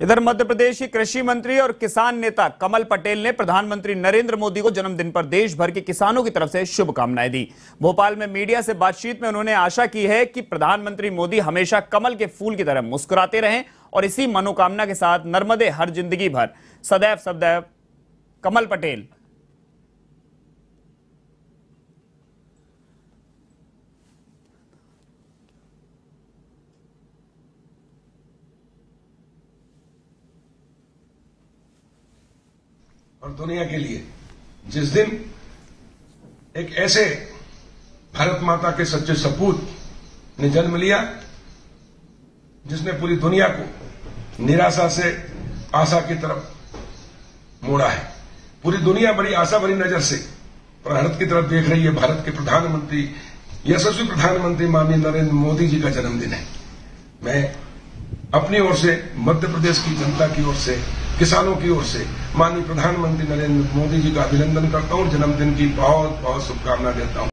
इधर मध्य प्रदेश के कृषि मंत्री और किसान नेता कमल पटेल ने प्रधानमंत्री नरेंद्र मोदी को जन्मदिन पर देश भर के किसानों की तरफ़ से शुभकामनाएँ दी। भोपाल में मीडिया से बातचीत में उन्होंने आशा की है कि प्रधानमंत्री मोदी हमेशा कमल के फूल की तरह मुस्कुराते रहें और इसी मनोकामना के साथ नर्मदे हर ज़िंदगी भर। सदैव सदैव कमल पटेल। और दुनिया के लिए। जिस दिन एक ऐसे भारत माता के सच्चे सपूत ने जन्म लिया, जिसने पूरी दुनिया को निराशा से आशा की तरफ़ मोड़ा है। पूरी दुनिया बड़ी आशा भरी नज़र से भारत की तरफ़ देख रही है भारत के प्रधानमंत्री, यशस्वी प्रधानमंत्री माननीय नरेंद्र मोदी जी का जन्मदिन है। मैं अपनी ओर से मध्य प्रदेश की जनता की ओर से किसानों की ओर से माननीय प्रधानमंत्री नरेंद्र मोदी जी का अभिनंदन करता हूँ जन्मदिन की बहुत बहुत शुभकामना देता हूँ।